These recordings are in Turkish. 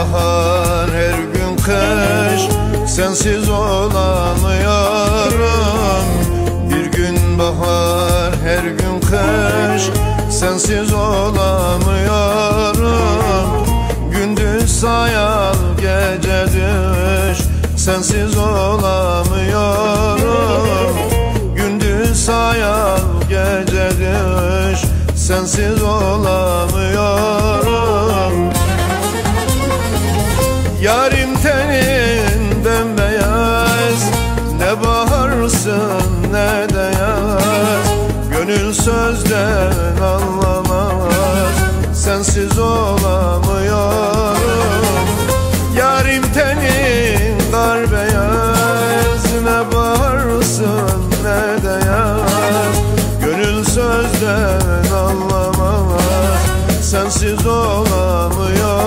bahar her gün kış. Sensiz olamıyorum. Bir gün bahar her gün kış. Sensiz olamıyorum. Gündüz sayal gece düş. Sensiz olamıyorum. Gündüz sayal gece düş. Sensiz olamıyorum. Yarim tenin bembeyaz Ne baharsın ne de yaz. Gönül sözden anlamaz. Sensiz olamıyorum. Yarim tenin kar beyaz. Ne baharsın ne de yaz. Gönül sözden anlamaz. Sensiz olamıyorum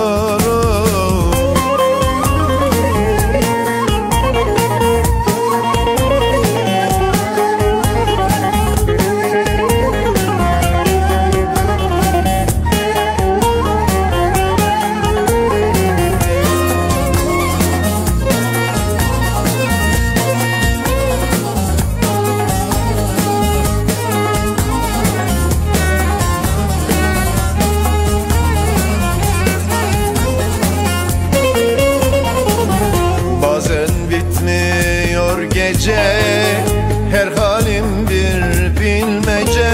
gece Her halim bir bilmece.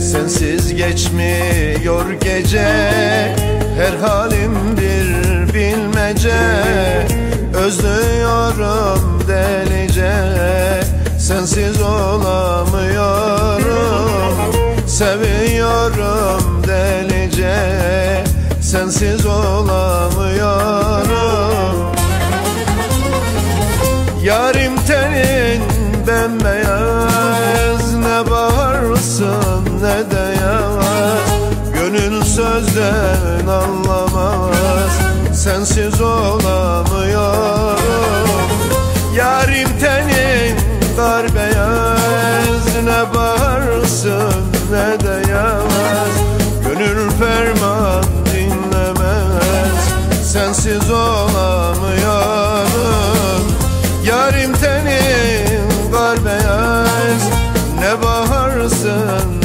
Sensiz geçmiyor gece Her halim bir bilmece. Özlüyorum delice Sensiz olamıyorum. Seviyorum delice Sensiz olamıyorum. Yarim tenin bembeyaz. Ne baharsın ne de yaz Gönül sözden anlamaz. Sensiz olamıyorum. Yarim tenin kar beyaz. Ne baharsın ne de yaz Gönül ferman dinlemez. Sensiz olamıyorum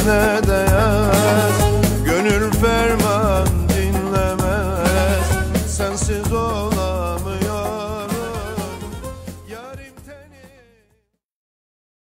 derdine değer Gönül ferman dinlemez. Sensiz olan